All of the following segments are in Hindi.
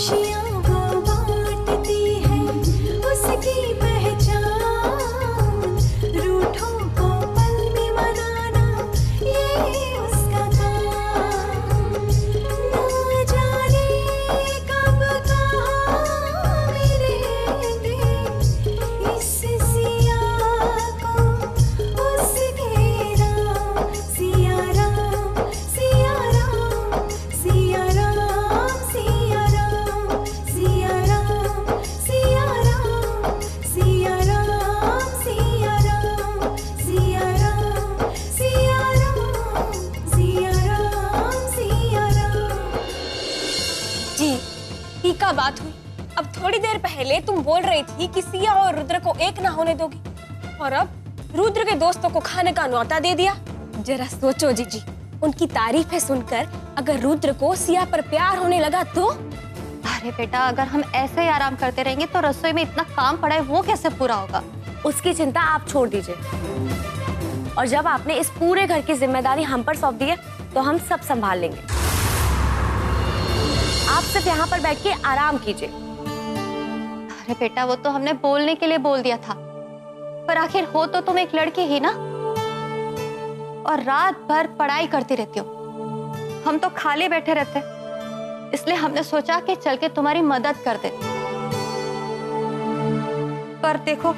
Show. ना होने दोगी। और अब रुद्र के दोस्तों को खाने का न्योता दे दिया। जरा सोचो जीजी उनकी तारीफें सुनकर अगर रुद्र को सिया पर प्यार होने लगा तो? अरे बेटा अगर हम ऐसे ही आराम करते रहेंगे तो रसोई में इतना काम पड़ा है वो कैसे पूरा होगा? उसकी चिंता आप छोड़ दीजिए। और जब आपने इस पूरे घर की ज़िम्मेदारी हम पर सौंप दी है तो हम सब संभाल लेंगे। आप सिर्फ़ यहाँ पर बैठ के आराम कीजिए। अरे बेटा वो तो हमने बोलने के लिए बोल दिया था। पर आखिर हो तो तुम एक लड़की ही ना? और रात भर पढ़ाई करती रहती हो। हम तो खाली बैठे रहते इसलिए हमने सोचा कि चल के तुम्हारी मदद कर दे। पर देखो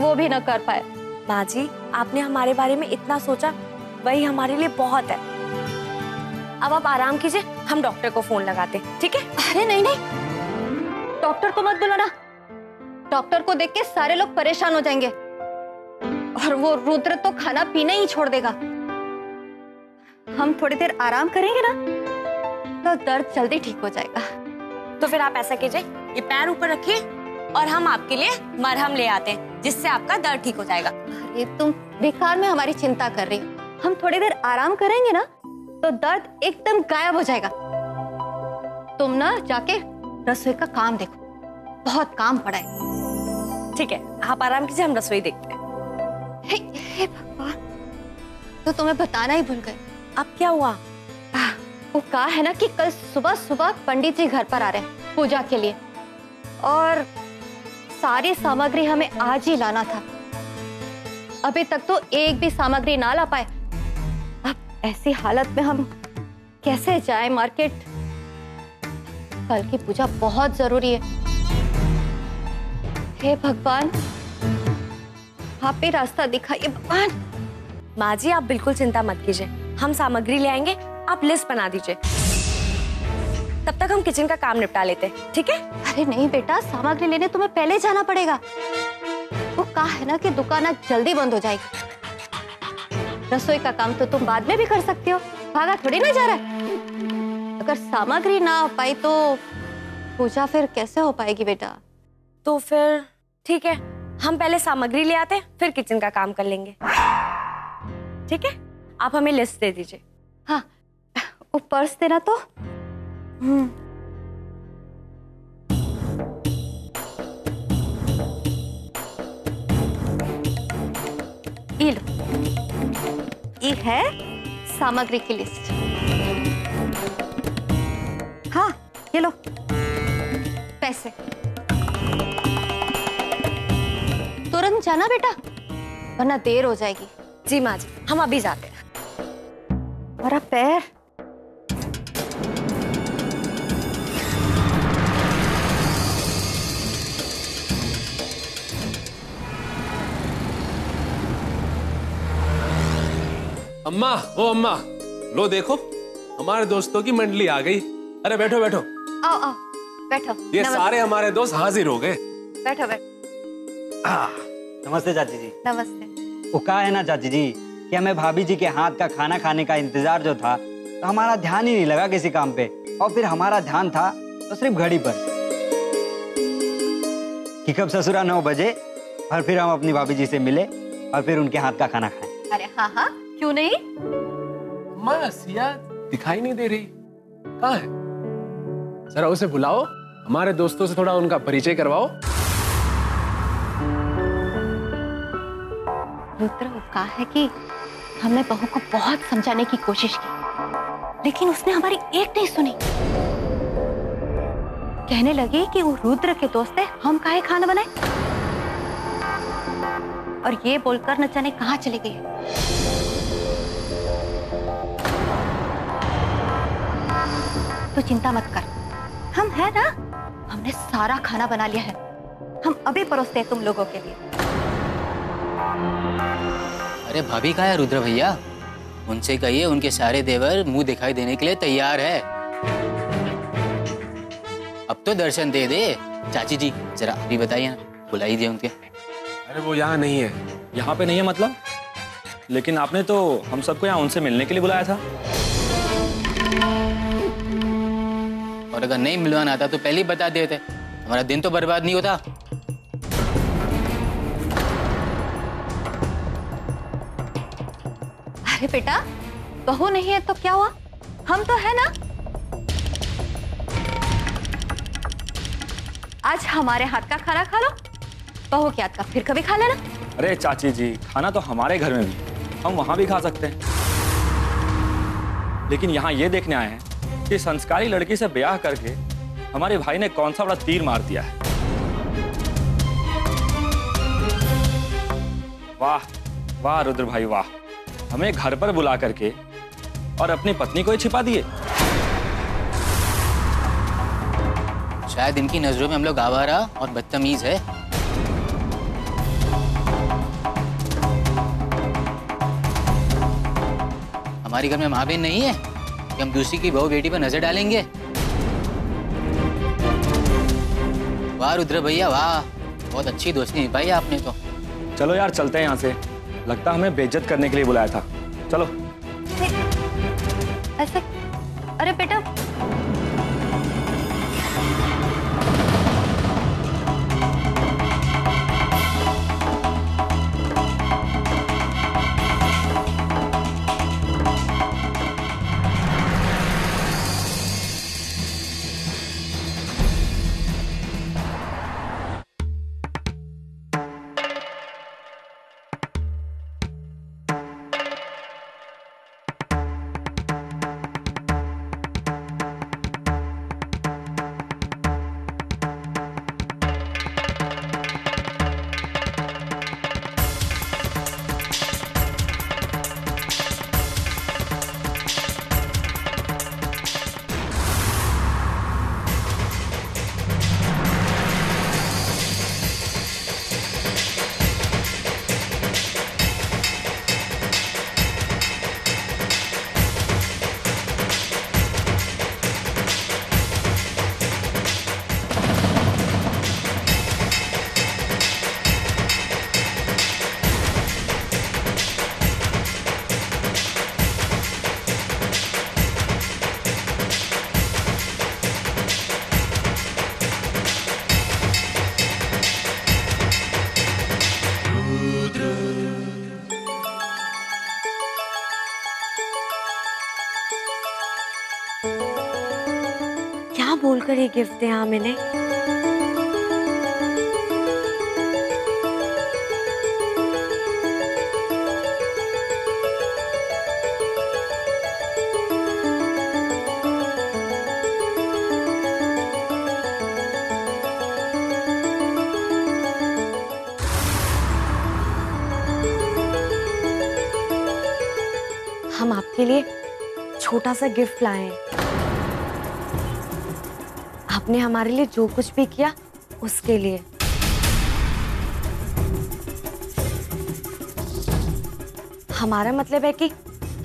वो भी ना कर पाए। माँ जी आपने हमारे बारे में इतना सोचा वही हमारे लिए बहुत है। अब आप आराम कीजिए हम डॉक्टर को फ़ोन लगाते ठीक है? अरे नहीं नहीं। डॉक्टर को मत बुलाना। डॉक्टर को देख के सारे लोग परेशान हो जाएँगे। और वो रुद्र तो खाना पीना ही छोड़ देगा। हम थोड़ी देर आराम करेंगे ना तो दर्द जल्दी ठीक हो जाएगा। तो फिर आप ऐसा कीजिए ये पैर ऊपर रखिए और हम आपके लिए मरहम ले आते हैं जिससे आपका दर्द ठीक हो जाएगा। अरे तुम बेकार में हमारी चिंता कर रही हो। हम थोड़ी देर आराम करेंगे ना तो दर्द एकदम गायब हो जाएगा। तुम ना जाके रसोई का काम देखो। बहुत काम पड़ा है। ठीक है आप आराम कीजिए हम रसोई देखते हैं। हे, हे भगवान तो तुम्हें बताना ही भूल गए। अब क्या हुआ? आह, वो कहा है ना कि कल सुबह सुबह पंडित जी घर पर आ रहे हैं पूजा के लिए। और सारी सामग्री हमें आज ही लाना था। अभी तक तो एक भी सामग्री ना ला पाए। अब ऐसी हालत में हम कैसे जाए मार्केट? कल की पूजा बहुत ज़रूरी है। हे भगवान आप ही रास्ता दिखाइए भगवान। माँ जी, आप बिल्कुल चिंता मत कीजिए। हम सामग्री ले आएँगे, आप लिस्ट बना दीजिए। तब तक हम किचन का काम निपटा लेते हैं, ठीक है? अरे नहीं बेटा, सामग्री लेने तुम्हें पहले जाना पड़ेगा। वो कहा है ना कि दुकान आज जल्दी बंद हो जाएगी। रसोई का काम तो तुम बाद में भी कर सकती हो। भागा थोड़ी ना जा रहा है। अगर सामग्री ना हो पाई तो पूजा फिर कैसे हो पाएगी बेटा? तो फिर ठीक है हम पहले सामग्री ले आते फिर किचन का काम कर लेंगे। ठीक है? आप हमें लिस्ट दे दीजिए। हाँ वो पर्स देना तो? हम्म। ये है सामग्री की लिस्ट हाँ ये लो। पैसे। तुरंत जाना बेटा, वरना देर हो जाएगी। जी माँ जी, हम अभी जाते हैं। मेरा पैर। अम्मा, ओ अम्मा, लो देखो, हमारे दोस्तों की मंडली आ गई। अरे बैठो बैठो। आओ आओ। बैठो। ये सारे हमारे दोस्त हाजिर हो गए। बैठो बैठो। नमस्ते चाची जी। नमस्ते। वो कहा है ना चाची जी? कि हमें भाभी जी के हाथ का खाना खाने का इंतज़ार जो था तो हमारा ध्यान ही नहीं लगा किसी काम पे और फिर हमारा ध्यान था तो सिर्फ़ घड़ी पर। कि कब ससुरा नौ बजे और फिर हम अपनी भाभी जी से मिले और फिर उनके हाथ का खाना खाएँ। अरे हाँ हाँ। क्यों नहीं? अम्मा सिया दिखाई नहीं दे रही। कहाँ है? जरा उसे बुलाओ, हमारे दोस्तों से थोड़ा उनका परिचय करवाओ। रुद्र कहा है कि हमने बहू को बहुत समझाने की कोशिश की, लेकिन उसने हमारी एक नहीं सुनी। कहने लगी कि वो रुद्र के दोस्त है, हम काहे खाना बनाए? और ये बोलकर न जाने कहाँ चली गए तो चिंता मत कर हम है ना? हमने सारा खाना बना लिया है। हम अभी परोसते हैं तुम लोगों के लिए। अरे भाभी कहा है रुद्र भैया? उनसे कहिए उनके सारे देवर मुँह दिखाई देने के लिए तैयार है। अब तो दर्शन दे दे। चाची जी जरा अभी बताइए ना बुलाई दिए उनके। अरे वो यहाँ नहीं है। यहाँ पे नहीं है मतलब? लेकिन आपने तो हम सबको यहाँ उनसे मिलने के लिए बुलाया था। और अगर नहीं मिलवाना आता तो पहले ही बता देते। हमारा दिन तो बर्बाद नहीं होता। अरे बेटा बहू नहीं है तो क्या हुआ? हम तो है ना? आज हमारे हाथ का खाना खा लो। बहू के हाथ का फिर कभी खा लेना। अरे चाची जी खाना तो हमारे घर में भी। हम वहाँ भी खा सकते हैं। लेकिन यहाँ ये देखने आए हैं कि संस्कारी लड़की से ब्याह करके हमारे भाई ने कौन सा बड़ा तीर मार दिया है? वाह वाह रुद्र भाई, वाह। हमें घर पर बुला करके और अपनी पत्नी को ही छिपा दिए। शायद इनकी नज़रों में हम लोग आवारा और बदतमीज है। हमारे घर में माँ बहन नहीं है? कि हम दूसरी की बहू बेटी पर नज़र डालेंगे। वाह रुद्र भैया वाह। बहुत अच्छी दोस्ती निभाई आपने तो। चलो यार चलते हैं यहाँ से। लगता हमें बेइज्जत करने के लिए बुलाया था। चलो। ऐसे अरे बेटा गिफ्ट दिया मैंने हम आपके लिए छोटा सा गिफ्ट लाए हैं। आपने हमारे लिए जो कुछ भी किया, उसके लिए। हमारा मतलब है कि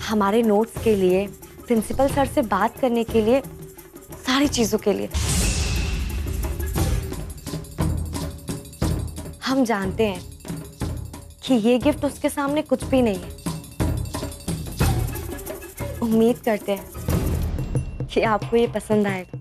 हमारे नोट्स के लिए प्रिंसिपल सर से बात करने के लिए, सारी चीज़ों के लिए। हम जानते हैं कि ये गिफ्ट उसके सामने कुछ भी नहीं है। उम्मीद करते हैं कि आपको ये पसंद आएगा।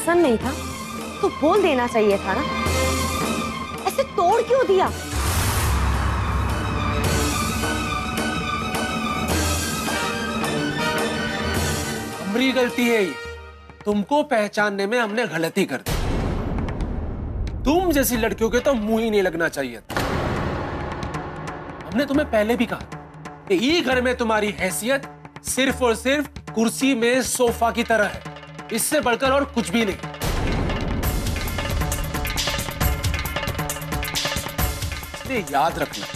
पसंद नहीं था तो बोल देना चाहिए था ना। ऐसे तोड़ क्यों दिया? हमारी गलती है ये। तुमको पहचानने में हमने गलती कर दी। तुम जैसी लड़कियों के तो मुँह ही नहीं लगना चाहिए था। हमने तुम्हें पहले भी कहा कि ये घर में तुम्हारी हैसियत सिर्फ़ और सिर्फ़ कुर्सी में सोफा की तरह है। इससे बढ़कर और कुछ भी नहीं। इसलिए याद रखना,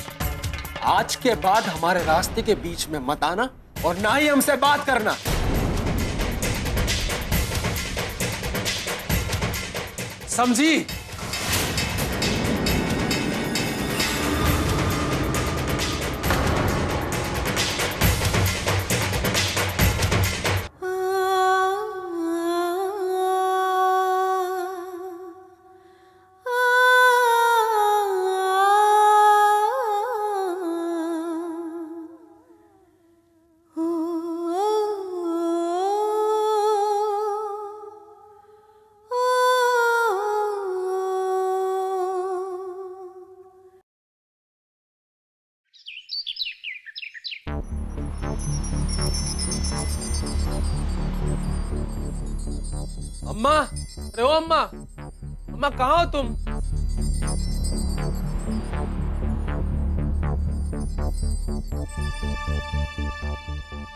आज के बाद हमारे रास्ते के बीच में मत आना और ना ही हमसे बात करना। समझी? अरे ओ अम्मा अम्मा कहाँ हो तुम?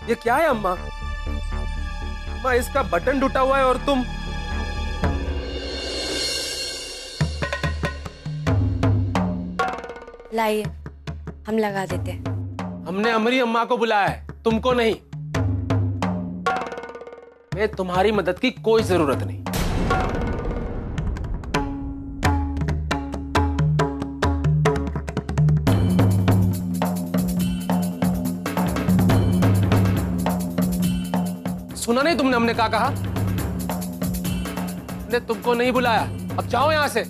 ये क्या है अम्मा? अम्मा इसका बटन टूटा हुआ है और तुम? लाइए हम लगा देते हैं। हमने अमरी अम्मा को बुलाया है तुमको नहीं। मैं तुम्हारी मदद की कोई ज़रूरत नहीं। सुना नहीं तुमने, हमने क्या कहा ने तुमको नहीं बुलाया। अब जाओ यहाँ से।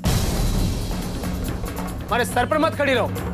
हमारे सर पर मत खड़ी रहो।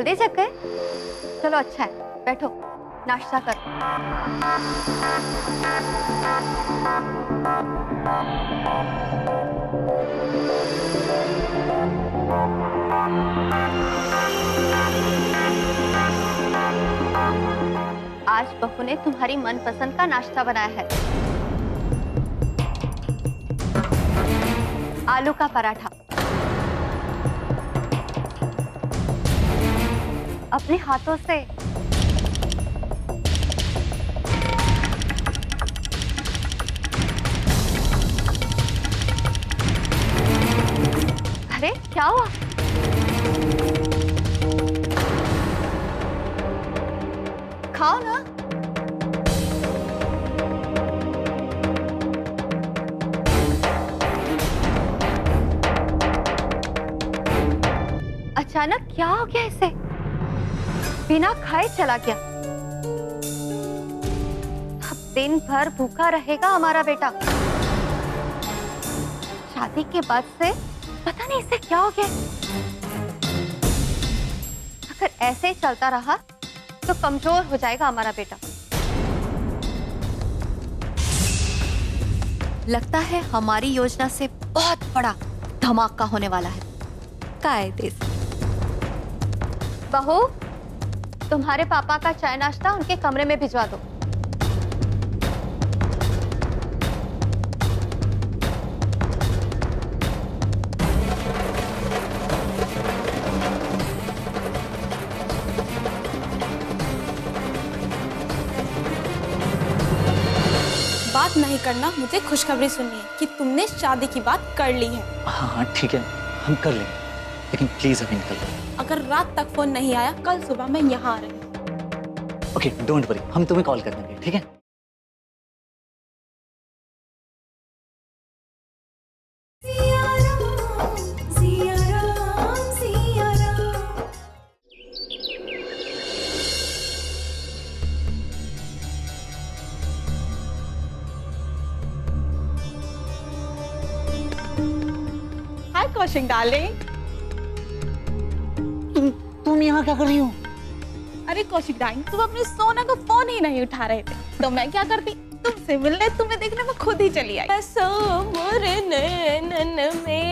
जल्दी जग गए चलो अच्छा है, बैठो, नाश्ता करो। आज बहू ने तुम्हारी मनपसंद का नाश्ता बनाया है। आलू का पराठा। अपने हाथों से। अरे क्या हुआ? खाओ ना। अचानक क्या हो गया इसे? बिना खाए चला गया। अब दिन भर भूखा रहेगा हमारा बेटा। शादी के बाद से पता नहीं इसे क्या हो गया। अगर ऐसे ही चलता रहा तो कमज़ोर हो जाएगा हमारा बेटा। लगता है हमारी योजना से बहुत बड़ा धमाका होने वाला है। काय देश बहू तुम्हारे पापा का चाय नाश्ता उनके कमरे में भिजवा दो। बात नहीं करना मुझे खुशखबरी सुननी है कि तुमने शादी की बात कर ली है। हाँ हाँ ठीक है हम कर लेंगे। लेकिन प्लीज़ अभी निकल दो। अगर रात तक फ़ोन नहीं आया कल सुबह मैं यहाँ आ रही हूँ। ओके डोंट वरी हम तुम्हें कॉल कर देंगे ठीक है? राम सिया यहाँ क्या कर रही हूँ? अरे कौशिक डाइन तुम अपने सोना का फ़ोन ही नहीं उठा रहे थे। तो मैं क्या करती? तुमसे मिलने तुम्हें देखने में खुद ही चली आई। सो मोरे नैनन में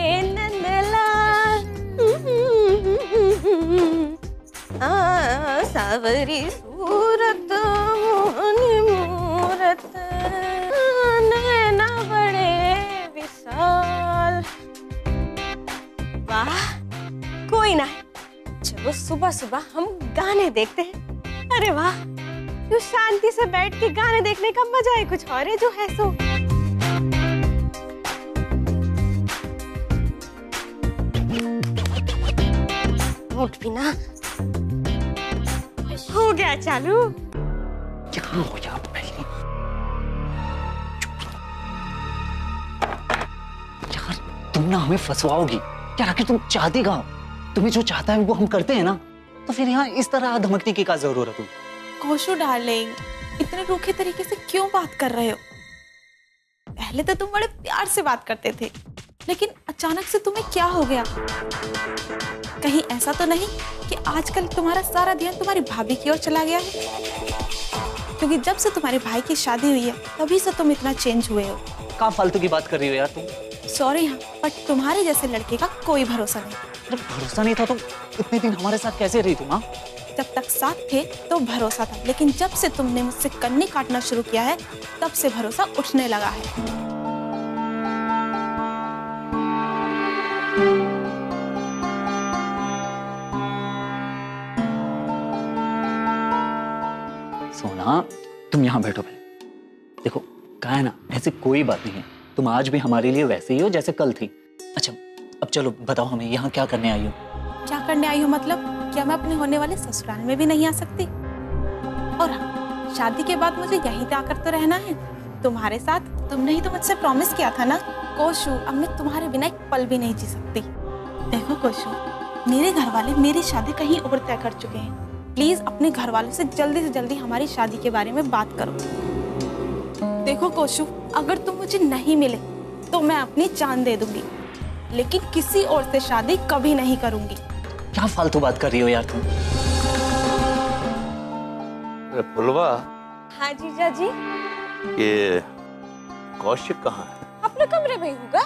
सावरी सुबह सुबह हम गाने देखते हैं। अरे वाह शांति से बैठ के गाने देखने का मज़ा है, कुछ और है जो है सो। उठ भी ना हो गया चालू। यहाँ हो यार, तुम ना हमें फंसवाओगी। क्या आखिर तुम चाहती कहाँ तुम्हें जो चाहता है वो हम करते हैं ना। तो फिर यहाँ इस तरह धमकने की क्या ज़रूरत है कौशु डार्लिंग इतने रूखे तरीके से क्यों बात कर रहे हो? पहले तो तुम बड़े प्यार से बात करते थे लेकिन अचानक से तुम्हें क्या हो गया? कहीं ऐसा तो नहीं कि आजकल तुम्हारा सारा ध्यान तुम्हारी भाभी की ओर चला गया है? क्योंकि जब से तुम्हारे भाई की शादी हुई है तभी से तुम इतना चेंज हुए हो। कहाँ फालतू की बात कर रही हो यार तुम? सॉरी हाँ बट तुम्हारे जैसे लड़के का कोई भरोसा नहीं। अरे भरोसा नहीं था तो इतने दिन हमारे साथ कैसे रही तुम हाँ जब तक साथ थे तो भरोसा था लेकिन जब से तुमने मुझसे कन्नी काटना शुरू किया है तब से भरोसा उठने लगा है। सोना तुम यहाँ बैठो पहले। देखो कहा है ना ऐसी कोई बात नहीं है। तुम आज भी हमारे लिए वैसे ही हो जैसे कल थी। अच्छा अब चलो बताओ हमें, यहाँ क्या करने आई हो? क्या करने आई हो मतलब? क्या मैं अपने होने वाले ससुराल में भी नहीं आ सकती? और शादी के बाद मुझे यहीं पे आकर तो रहना है। तुम्हारे साथ तुमने ही तो मुझसे प्रॉमिस किया था ना? कोशु, अब मैं तुम्हारे बिना एक पल भी नहीं जी सकती। देखो कोशु, मेरे घर वाले मेरी शादी कहीं और तय कर चुके हैं। प्लीज़ अपने घर वालों से जल्दी से जल्दी हमारी शादी के बारे में बात करो। देखो कोशु, अगर तुम मुझे नहीं मिले तो मैं अपनी जान दे दूँगी। लेकिन किसी और से शादी कभी नहीं करूँगी। क्या फालतू बात कर रही हो यार तुम? फुलवा हाँ जीजा जी ये कौशिक कहाँ है? अपने कमरे में होगा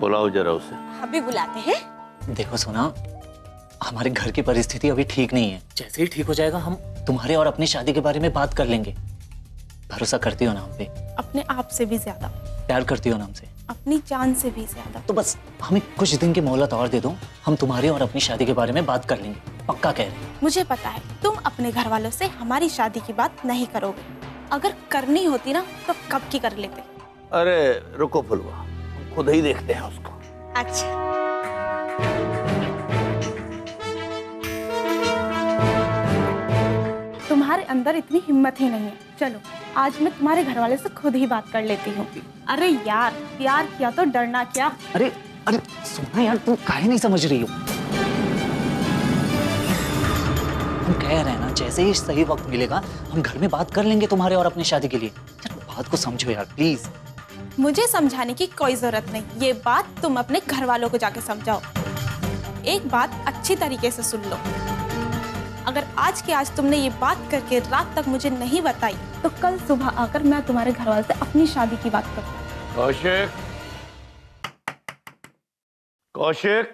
बुलाओ जरा उसे। अभी बुलाते हैं। देखो सोना हमारे घर की परिस्थिति अभी ठीक नहीं है। जैसे ही ठीक हो जाएगा हम तुम्हारे और अपनी शादी के बारे में बात कर लेंगे। भरोसा करती हो ना हम पे? अपने आप से भी ज़्यादा। प्यार करती हो ना हमसे? अपनी जान से भी ज़्यादा। तो बस हमें कुछ दिन की मोहलत और दे दो। हम तुम्हारी और अपनी शादी के बारे में बात कर लेंगे। पक्का कह रहे मुझे पता है तुम अपने घर वालों से हमारी शादी की बात नहीं करोगे। अगर करनी होती ना तो कब की कर लेते? अरे रुको फुलवा। खुद ही देखते हैं उसको। अच्छा। तुम्हारे अंदर इतनी हिम्मत ही नहीं है। चलो आज मैं तुम्हारे घर वाले से खुद ही बात कर लेती हूँ। अरे यार प्यार किया तो डरना क्या? अरे अरे सोना यार तुम काहे नहीं समझ रही हो? हम कह रहे हैं ना जैसे ही सही वक्त मिलेगा हम घर में बात कर लेंगे तुम्हारे और अपनी शादी के लिए। यार बात को समझो यार प्लीज़ मुझे समझाने की कोई ज़रूरत नहीं। ये बात तुम अपने घर वालों को जाके समझाओ। एक बात अच्छी तरीके से सुन लो। अगर आज के आज तुमने ये बात करके रात तक मुझे नहीं बताई तो कल सुबह आकर मैं तुम्हारे घर वालों से अपनी शादी की बात करूँ। कौशिक।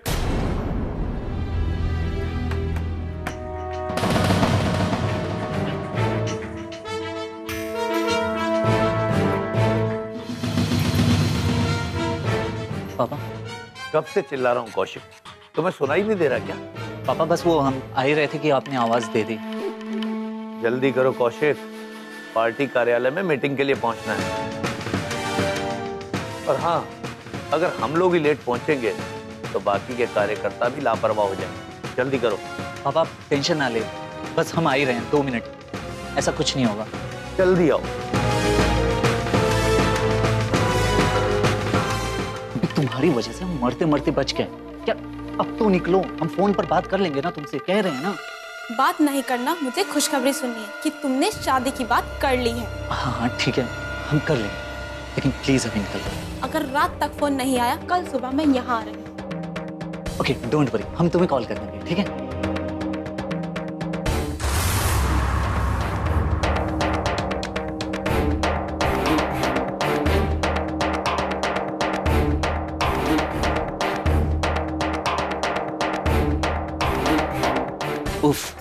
पापा। कब से चिल्ला रहा हूँ कौशिक? तुम्हें सुनाई नहीं दे रहा क्या? पापा बस वो हम आ ही रहे थे कि आपने आवाज़ दे दी। जल्दी करो कौशिक। पार्टी कार्यालय में मीटिंग के लिए पहुँचना है। और हाँ अगर हम लोग ही लेट पहुँचेंगे तो बाकी के कार्यकर्ता भी लापरवाह हो जाएँगे जल्दी करो। पापा आप टेंशन ना ले। बस हम आ ही रहे। हैं दो मिनट। ऐसा कुछ नहीं होगा। जल्दी आओ। तुम्हारी वजह से हम मरते मरते बच गए। क्या अब तो निकलो। हम फ़ोन पर बात कर लेंगे ना तुमसे। कह रहे हैं ना। बात नहीं करना। मुझे खुशखबरी सुननी है कि तुमने शादी की बात कर ली है। हाँ हाँ ठीक है। हम कर लेंगे। लेकिन प्लीज़ अभी निकल अगर रात तक फ़ोन नहीं आया कल सुबह मैं यहाँ आ रही हूँ। ओके डोंट वरी हम तुम्हें कॉल कर देंगे, ठीक है? उफ,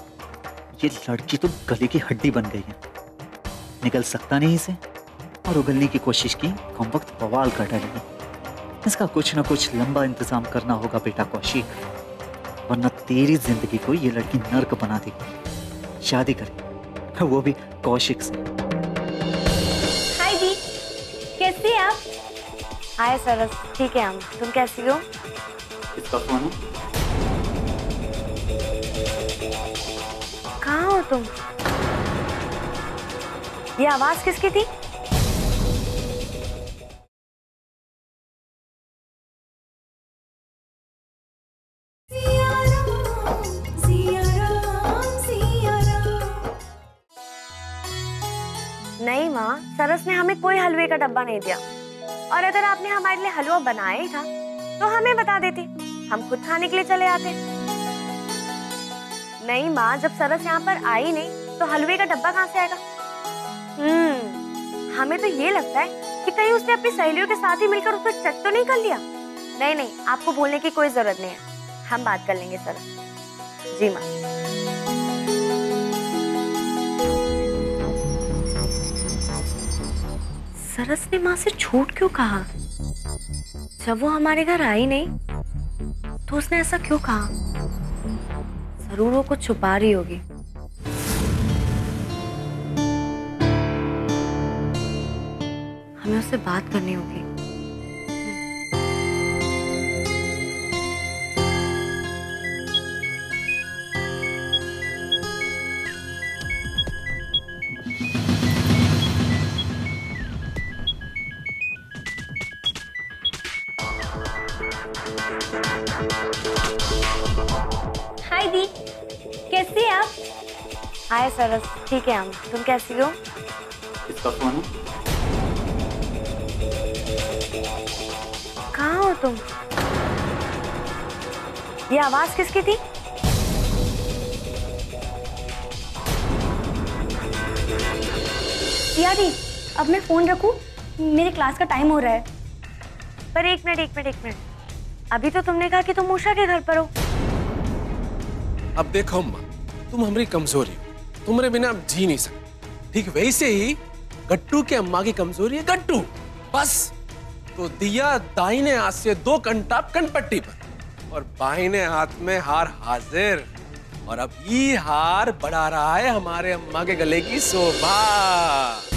ये लड़की तो गले की हड्डी बन गई है। निकल सकता नहीं इसे। और उगलने की कोशिश की, कम वक्त बवाल कर डालेगी इसका कुछ ना कुछ लंबा इंतज़ाम करना होगा बेटा कौशिक वरना तेरी ज़िंदगी को ये लड़की नर्क बना देगी। शादी करे। वो भी कौशिक से। हाय दी कैसी है आप? हाय सरस। ठीक है हम। तुम कैसी हो? इसका फ़ोन है। कहाँ हो तुम? ये आवाज़ किसकी थी? नहीं माँ, सरस ने हमें कोई हलवे का डब्बा नहीं दिया। और अगर आपने हमारे लिए हलवा बनाया ही था तो हमें बता देते। हम खुद खाने के लिए चले आते। नहीं माँ, जब सरस यहाँ पर आई नहीं तो हलवे का डब्बा कहाँ से आएगा? हम्म हमें तो ये लगता है कि कहीं उसने अपनी सहेलियों के साथ ही मिलकर उसको चेक तो नहीं कर लिया। नहीं नहीं, आपको बोलने की कोई ज़रूरत नहीं है। हम बात कर लेंगे, सरस। जी माँ। सरस ने माँ से छूट क्यों कहा? जब वो हमारे घर आई नहीं तो उसने ऐसा क्यों कहा? ज़रूर वो कुछ छुपा रही होगी। हमें उससे बात करनी होगी। सरस ठीक है हम। तुम कैसी हो? इसका फ़ोन है। कहाँ हो तुम? ये आवाज़ किसकी थी? सिया दी अब मैं फ़ोन रखूँ? मेरे क्लास का टाइम हो रहा है। पर एक मिनट एक मिनट एक मिनट। अभी तो तुमने कहा कि तुम उषा के घर पर हो। अब देखो अम्मा तुम हमारी कमज़ोरी हो। तुम्हारे बिना जी नहीं सकते। ठीक वैसे ही गट्टू के अम्मा की कमज़ोरी है गट्टू। बस। तो दिया दाहिने हाथ से दो कंटाप कनपट्टी पर और बाहिने हाथ में हार हाजिर। और अब ये हार बढ़ा रहा है हमारे अम्मा के गले की शोभा।